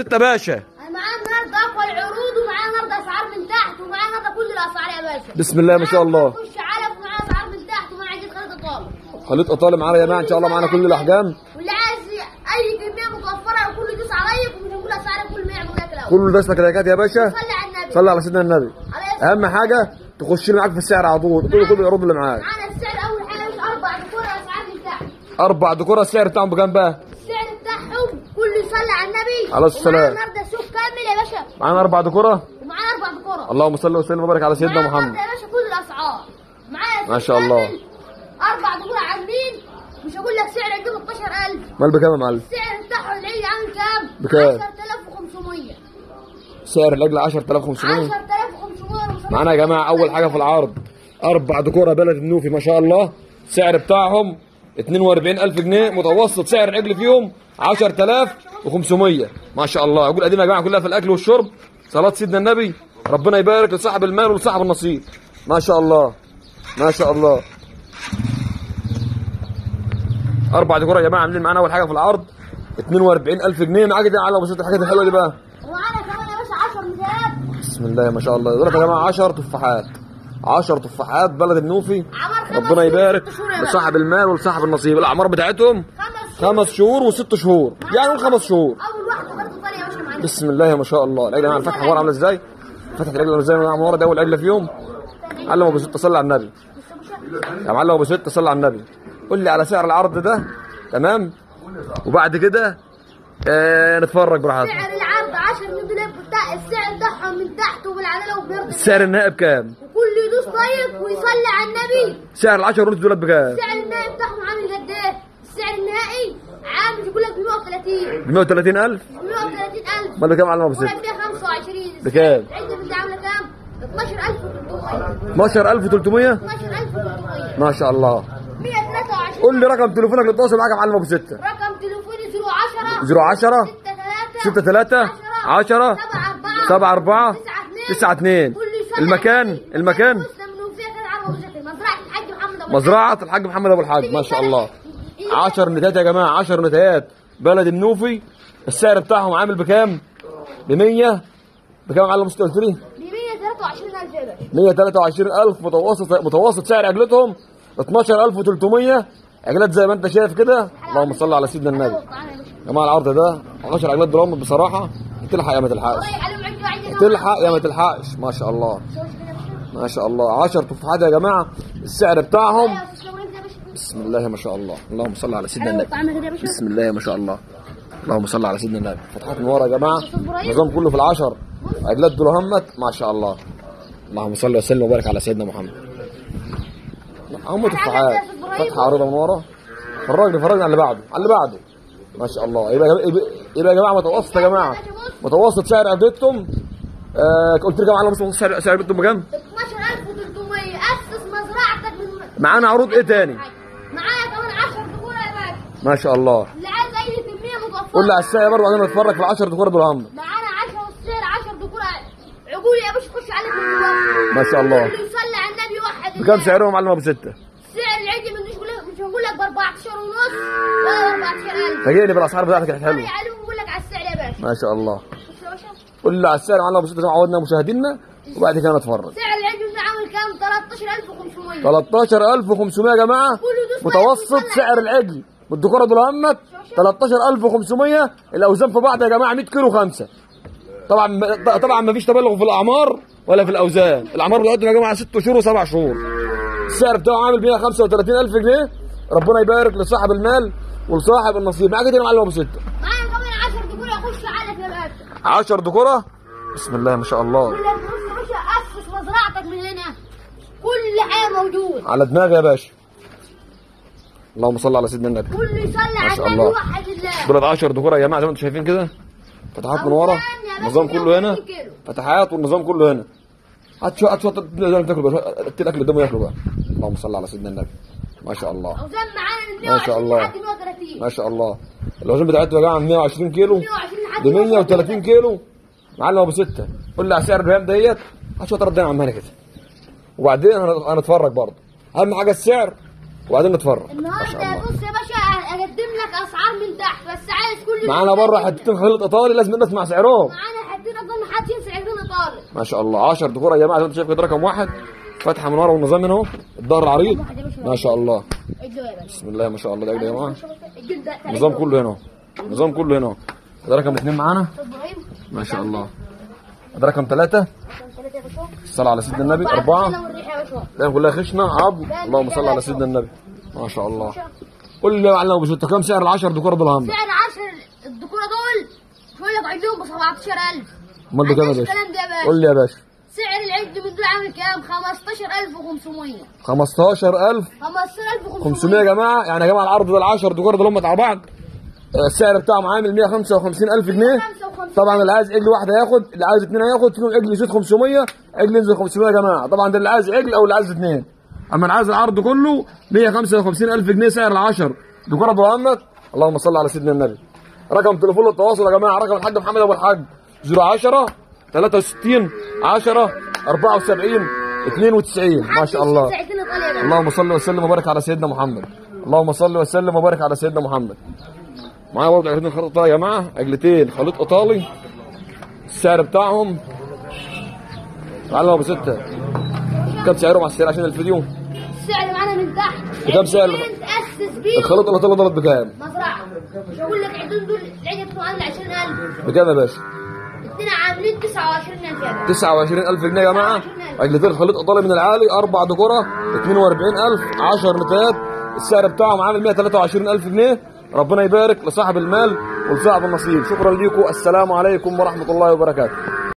ستة باشا. أنا معايا النهارده أقوى العروض ومعايا النهارده أسعار من تحت ومعايا النهارده كل الأسعار يا باشا. بسم الله ما شاء الله. خش علف ومعايا أسعار من تحت ومعايا عدة خالد طالب خليط اطالب معانا يا جماعة إن شاء الله معانا كل الأحجام. واللي عايز أي كمية متوفرة وكل يدوس عليا هنقول أسعار كل ما يعمل لك الأول. كله باسمك كلاكات يا باشا. صلي على النبي. صلي على سيدنا النبي. أهم حاجة تخش لي معاك في السعر على طول. كل كل العروض اللي معاك. معانا السعر أول حاجة مش أربع دكور اسعار من تحت. أربع دكوره السعر بتاعهم بكام بقى السعر بتاعهم كله يصلي على النبي. عليه الصلاة. ومعانا النهارده سوق كامل يا باشا. معانا أربع دكورة؟ ومعانا أربع دكور اللهم صل وسلم وبارك على سيدنا محمد. النهارده يا باشا كل الأسعار. معايا ما شاء الله. أربع دكور عاملين. مش هقول لك سعر عندهم 12000 مال بكام يا معلم؟ السعر بتاعهم العيد عامل كام؟ بكام؟ 10500 سعر الاجل 10500 10500 معانا يا جماعة أول حاجة في العرض. أربع دكورة بلد النوفي ما شاء الله. السعر بتاعهم 42000 جنيه متوسط سعر العجل فيهم 10500 ما شاء الله. عقول قديمه يا جماعة كلها في الأكل والشرب. صلاة سيدنا النبي. ربنا يبارك لصاحب المال ولصاحب النصيب. ما شاء الله. ما شاء الله. أربع دكوره يا جماعة عاملين معانا أول حاجة في العرض. 42000 جنيه. معاك دي على بسيط الحاجات الحلوة دي بقى. ومعانا كمان يا باشا 10 ميزات. بسم الله ما شاء الله. دول يا جماعة 10 تفاحات. 10 تفاحات بلد النوفي. ربنا يبارك. لصاحب المال ولصاحب النصيب. الأعمار بتاعتهم خمس شهور. وست شهور. يعني نقول خمس شهور. بسم الله ما شاء الله. العجله مع الفتحه ورا عاملة إزاي؟ فتحه العجله إزاي؟ مع ورا ده أول عجله فيهم. علم أبو ست صلى على النبي. يا معلم أبو ست صلى على النبي. قول لي على سعر العرض ده تمام؟ وبعد كده آه نتفرج براحتنا. سعر العرض 10 دولار بتاع السعر بتاعهم من تحت وبالعداله وبيرضى. السعر النهائي بكام؟ وكل يدوس طيب ويصلي على النبي. سعر ال 10 ونص دولار بكام؟ السعر النهائي بتاعهم عامل قد إيه؟ السعر النهائي عامل يقول لك ب 130 ب 130000 130000 امال بكام ابو ست؟ ولا 125 بكام؟ بنت عامله كام؟ 12300 12300 12300 ما شاء الله. 123 قول لي رقم تليفونك للتواصل معاك يا معلم ابو ستة رقم تليفوني 010 010 6 3 6 3 10 7 4 9 2 المكان المكان. مزرعة الحاج محمد أبو الحاج ما شاء الله. 10 نتايات يا جماعة 10 نتايات بلد النوفي. السعر بتاعهم عامل بكام؟ ب 100 بكام معلم ست قلت لي؟ ب 123000 يا باشا 123000 متوسط متوسط سعر عجلتهم 12300 عجلات زي ما أنت شايف كده. اللهم صل على سيدنا النبي. يا جماعة العرض ده 10 عجلات دول بصراحة. تلحق يا ما تلحقش. تلحق يا ما تلحقش. ما شاء الله. ما شاء الله. 10 تفاحات يا جماعة. السعر بتاعهم؟ بسم الله ما شاء الله. اللهم صل على سيدنا النبي. بسم الله ما شاء الله. اللهم صل على سيدنا النبي. فتحات من ورا يا جماعة. النظام كله في العشر. عجلات دول همت. ما شاء الله. اللهم صل وسلم وبارك على سيدنا محمد. هم تفاحات. فتحة عريضه من ورا. فرجني فرجني على اللي بعده. على اللي بعده. ما شاء الله. يبقى يبقى, يبقى يا جماعة متوسط يا جماعة. متوسط سعر عجلتهم آه قلت لك معلم متوسط سعر سعر عجلتهم بكام؟ 12300 أسس مزرعتك معانا عروض إيه تاني؟ معايا كمان 10 دكور يا باشا ما شاء الله. اللي عايز اي كميه متوفرة. قول لي على السعر برضه عشان نتفرج في ال 10 دكور دول هم معانا 10 والسعر 10 دكور عقول يا باشا خش عليك ما شاء الله. يصلي على النبي واحد. بكام. سعرهم يا معلم أبو ستة؟ سعر العيد مش هقول لك ب 14 ونص ولا ب 14000 فاجئني بالأسعار بتاعتك كانت حلوة عليهم بقول لك على السعر يا باشا ما شاء الله. قول لي على السعر زي ما عودنا مشاهدينا وبعد كده نتفرج. سعر بتاع عامل كام 13500 13500 يا جماعة. متوسط سعر العجل. والدكوره دول همت 13500 الأوزان في بعض يا جماعة 100 كيلو خمسة. طبعا طبعا ما فيش تبلغ في الأعمار ولا في الأوزان. الأعمار بتقعد يا جماعة 6 شهور وسبع شهور. السعر بتاعه عامل 135000 جنيه. ربنا يبارك لصاحب المال ولصاحب النصيب. معاك كده يا معلم أبو ستة معايا كمان 10 دكور يخش عليك يا باشا 10 دكوره بسم الله ما شاء الله اسس مزرعتك من هنا كل حاجة موجود على دماغي يا باشا اللهم صل على سيدنا النبي كله يصلي على النبي الله. وحد الله دول 10 دكوره يا جماعة زي ما أنتم شايفين كده فتحات من ورا النظام كله هنا فتحات والنظام كله هنا هات شو هات شو تاكل بقى الاكل قدامه ياكلوا بقى اللهم صل على سيدنا النبي ما شاء الله اوزان معانا من ما شاء 120 الله. لحد 130 ما شاء الله الاوزان بتاعته يا جماعة 120 كيلو 120 ب 130 كيلو. معلم أبو ستة. قول لي على سعر الرهان ديت. هات شوية ردنا عمالة كده. وبعدين هن- هنتفرج برضه. أهم حاجة السعر وبعدين نتفرج. النهارده بص يا باشا أقدم لك أسعار من تحت بس عايز كل معانا بره حتتين خليط إيطالي لازم نسمع سعرهم. معانا حدين أظن ينسى عندنا إيطالي. ما شاء الله. 10 ديكور يا جماعة أنت شايف كده رقم واحد. فتحة من ورا والنظام هنا أهو. الظهر العريض. ما شاء الله. بسم الله ما شاء الله. ده يا جماعة. النظام كله هنا أهو. النظام كله هنا أهو. ده رقم اثنين معانا؟ ما شاء الله. ده رقم ثلاثة؟ الصلاة على سيدنا النبي. أربعة؟ ده كلها خشنة عظم اللهم صل على سيدنا النبي. ما شاء الله. قول لي يا معلم ستة كام سعر ال 10 ديكور دول هم سعر 10 الدكورة دول؟ بقول لك عندهم ب 17000 أمال ده كام يا باشا؟ قول لي يا باشا. سعر العد من دول عامل كام؟ 15500 15000 15500 500 يا جماعة؟ يعني يا جماعة العرض ده ال 10 ديكور دول هم على بعض السعر بتاعهم عامل 155000 جنيه. 55. طبعا اللي عايز عجل واحد هياخد اللي عايز اثنين هياخد فيهم عجل يزيد 500 عجل ينزل 500 يا جماعة طبعا ده اللي عايز عجل أو اللي عايز اثنين أما اللي عايز العرض كله 155000 جنيه سعر العشر. ديكور أبو محمد اللهم صل على سيدنا النبي. رقم تليفون التواصل يا جماعة رقم الحاج محمد أبو الحاج 010 63 10 74 92 ما شاء الله. اللهم صل وسلم وبارك على سيدنا محمد. اللهم صل وسلم وبارك على سيدنا محمد. معايا برضه عجلتين خليط ايطالي يا جماعة عجلتين خليط إيطالي. السعر بتاعهم معلم ابو سته كم سعرهم على السعر؟ عشان الفيديو السعر معانا من تحت. بكام سعر؟ بيه. الخليط الايطالي ضرب بكام؟ مزرعة. مش هقول لك عندهم دول العجل بتوع عامل 20000 بكام يا باشا الاثنين عاملين 29000 يا باشا 29000 جنيه يا جماعة. عجلتين خليط إيطالي من العالي أربع دكوره 42000 10 نتايات السعر بتاعهم عامل 123000 جنيه. ربنا يبارك لصاحب المال ولصاحب النصيب. شكرا ليكم. السلام عليكم ورحمة الله وبركاته.